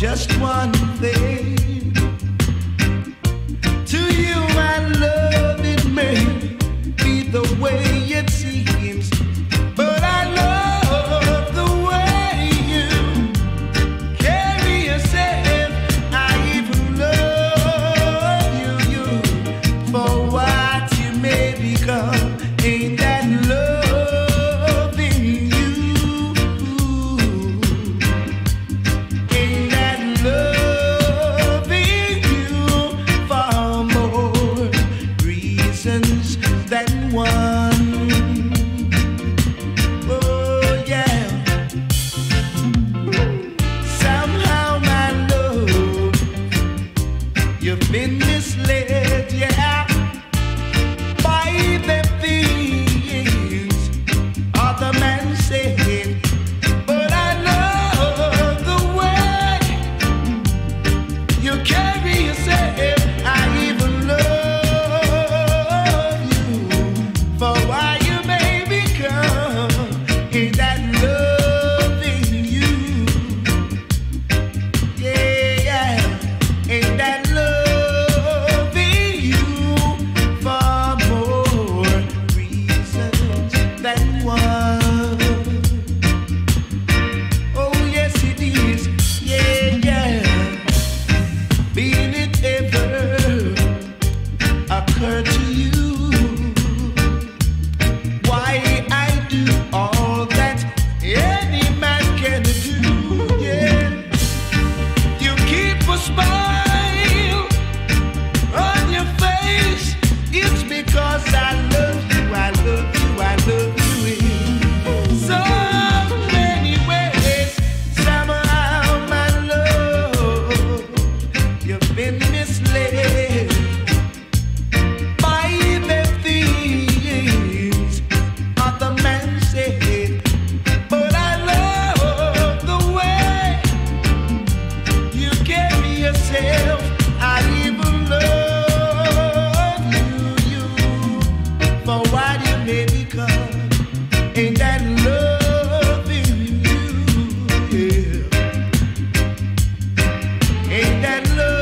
just one thing. To you my love it may be the way it seems but i love the way you carry yourself. I even love you, you for what you may become. Ain't that love? heard made that love.